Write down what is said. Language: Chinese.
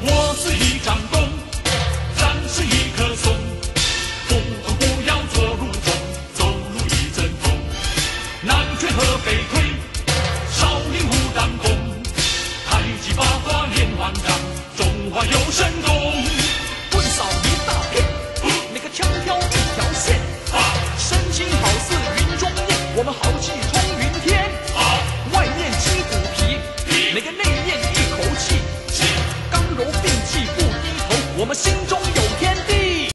我是一张弓，咱是一棵松，不慌不忙坐如钟，走路一阵风。南拳和北腿，少林武当功，太极八卦连环掌，中华有神功。棍扫一大片，那个枪挑一条线，身轻好似云中雁，我们豪气。我们心中有